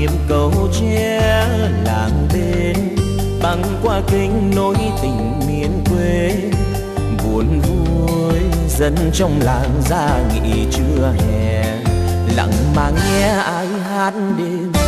mưa cầu tre làng bên, băng qua kênh nối tình miền quê. Buồn vui dân trong làng ra nghỉ trưa hè, lặng mà nghe ai hát đêm.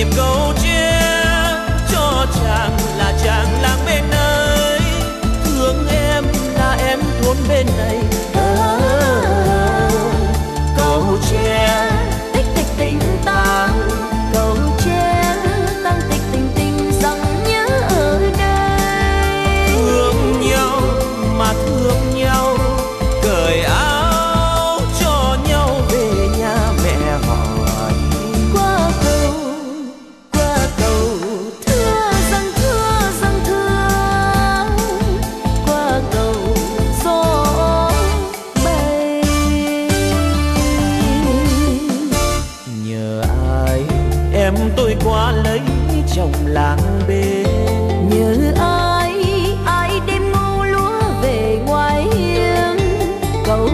Bắt nhịp làng bên nhớ ai ai đêm ngô lúa về ngoài hiên. Cầu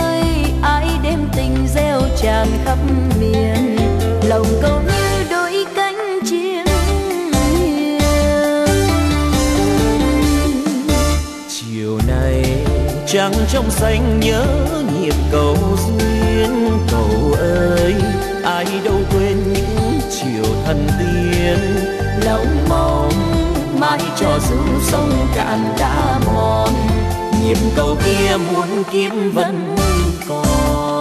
ơi ai đêm tình gieo tràn khắp miền. Lòng cầu như đôi cánh chim chiều nay trăng trong xanh nhớ nhịp cầu đàn đã mòn. Nhịp cầu kia muốn kiếm vẫn còn.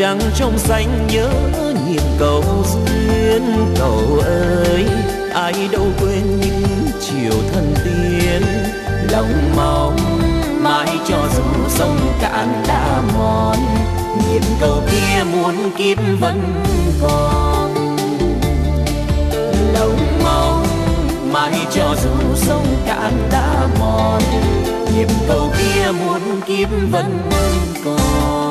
Trăng trong xanh nhớ nhịp cầu duyên. Cầu ơi ai đâu lòng mong, mãi cho dù sông cạn đã mòn nhịp cầu kia muôn kiếp vẫn còn. Lòng mong, mãi cho dù sông cạn đã mòn nhịp cầu kia muôn kiếp vẫn còn.